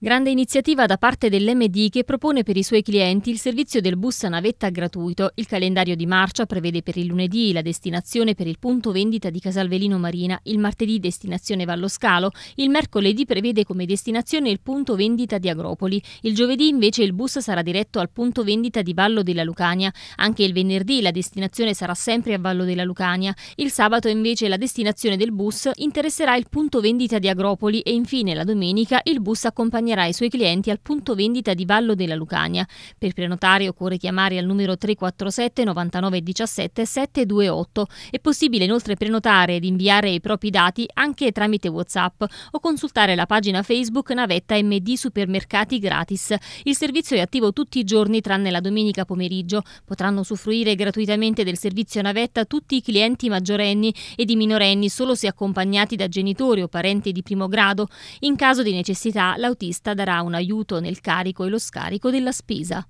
Grande iniziativa da parte dell'MD che propone per i suoi clienti il servizio del bus a navetta gratuito. Il calendario di marcia prevede per il lunedì la destinazione per il punto vendita di Casalvelino Marina, il martedì destinazione Vallo Scalo, il mercoledì prevede come destinazione il punto vendita di Agropoli, il giovedì invece il bus sarà diretto al punto vendita di Vallo della Lucania, anche il venerdì la destinazione sarà sempre a Vallo della Lucania, il sabato invece la destinazione del bus interesserà il punto vendita di Agropoli e infine la domenica il bus accompagnerà accompagnerà i suoi clienti al punto vendita di Vallo della Lucania. Per prenotare occorre chiamare al numero 347 99 17 728. È possibile inoltre prenotare ed inviare i propri dati anche tramite WhatsApp o consultare la pagina Facebook Navetta MD Supermercati Gratis. Il servizio è attivo tutti i giorni tranne la domenica pomeriggio. Potranno usufruire gratuitamente del servizio navetta tutti i clienti maggiorenni ed i minorenni solo se accompagnati da genitori o parenti di primo grado. In caso di necessità, l'autista darà un aiuto nel carico e lo scarico della spesa.